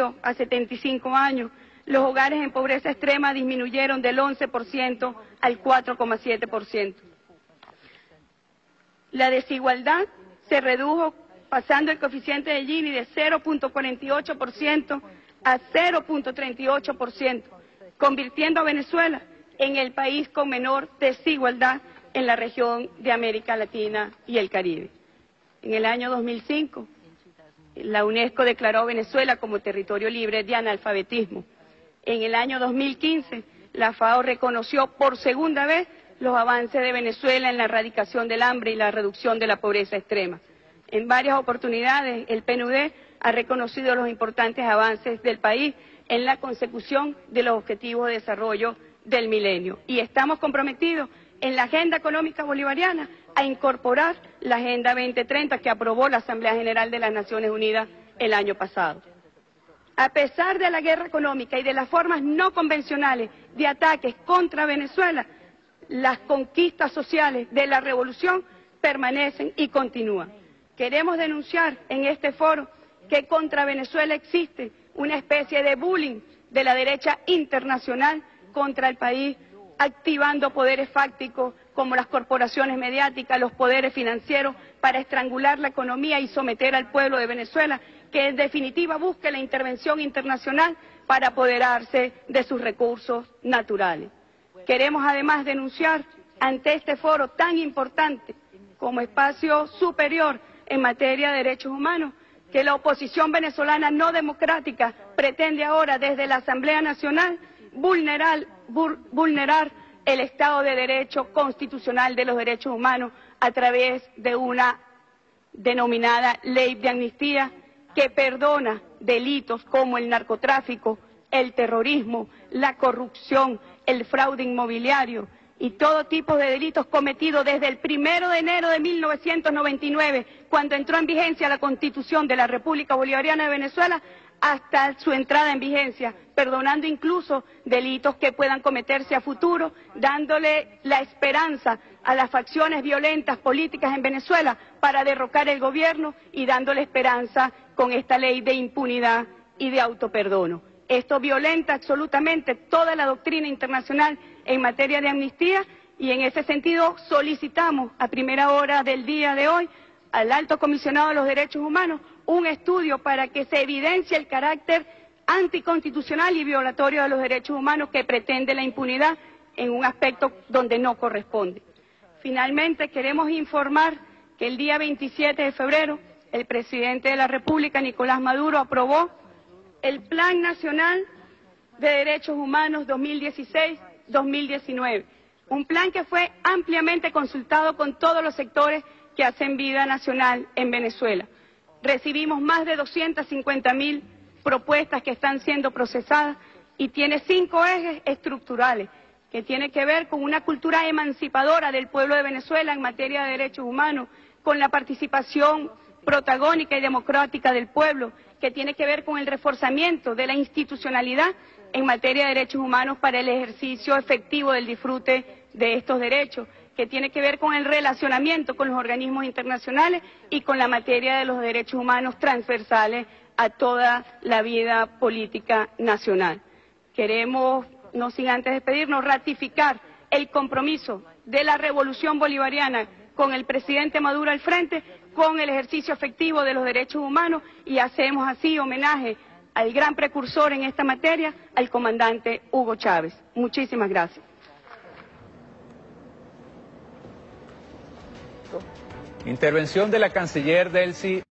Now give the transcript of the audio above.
nacidos a 75 años, los hogares en pobreza extrema disminuyeron del 11% al 4,7%. La desigualdad se redujo pasando el coeficiente de Gini de 0.48% a 0.38%, convirtiendo a Venezuela en el país con menor desigualdad en la región de América Latina y el Caribe. En el año 2005, la UNESCO declaró Venezuela como territorio libre de analfabetismo. En el año 2015, la FAO reconoció por segunda vez los avances de Venezuela en la erradicación del hambre y la reducción de la pobreza extrema. En varias oportunidades, el PNUD ha reconocido los importantes avances del país en la consecución de los objetivos de desarrollo del milenio. Y estamos comprometidos en la agenda económica bolivariana a incorporar la Agenda 2030 que aprobó la Asamblea General de las Naciones Unidas el año pasado. A pesar de la guerra económica y de las formas no convencionales de ataques contra Venezuela, las conquistas sociales de la revolución permanecen y continúan. Queremos denunciar en este foro que contra Venezuela existe una especie de bullying de la derecha internacional contra el país, activando poderes fácticos como las corporaciones mediáticas, los poderes financieros, para estrangular la economía y someter al pueblo de Venezuela, que en definitiva busque la intervención internacional para apoderarse de sus recursos naturales. Queremos además denunciar ante este foro tan importante como espacio superior en materia de derechos humanos que la oposición venezolana no democrática pretende ahora desde la Asamblea Nacional vulnerar, el Estado de Derecho constitucional de los derechos humanos a través de una denominada ley de amnistía que perdona delitos como el narcotráfico, el terrorismo, la corrupción, el fraude inmobiliario y todo tipo de delitos cometidos desde el primero de enero de 1999, cuando entró en vigencia la Constitución de la República Bolivariana de Venezuela, hasta su entrada en vigencia, perdonando incluso delitos que puedan cometerse a futuro, dándole la esperanza a las facciones violentas políticas en Venezuela para derrocar el gobierno y dándole esperanza con esta ley de impunidad y de autoperdono. Esto violenta absolutamente toda la doctrina internacional en materia de amnistía y en ese sentido solicitamos a primera hora del día de hoy al alto comisionado de los derechos humanos un estudio para que se evidencie el carácter anticonstitucional y violatorio de los derechos humanos que pretende la impunidad en un aspecto donde no corresponde. Finalmente, queremos informar que el día 27 de febrero el presidente de la República, Nicolás Maduro, aprobó el Plan Nacional de Derechos Humanos 2016-2019, un plan que fue ampliamente consultado con todos los sectores que hacen vida nacional en Venezuela. Recibimos más de 250 mil propuestas que están siendo procesadas y tiene cinco ejes estructurales que tiene que ver con una cultura emancipadora del pueblo de Venezuela en materia de derechos humanos, con la participación protagónica y democrática del pueblo, que tiene que ver con el reforzamiento de la institucionalidad en materia de derechos humanos para el ejercicio efectivo del disfrute de estos derechos, que tiene que ver con el relacionamiento con los organismos internacionales y con la materia de los derechos humanos transversales a toda la vida política nacional. Queremos, no sin antes despedirnos, ratificar el compromiso de la revolución bolivariana con el presidente Maduro al frente, con el ejercicio efectivo de los derechos humanos y hacemos así homenaje al gran precursor en esta materia, al comandante Hugo Chávez. Muchísimas gracias. Intervención de la canciller Delcy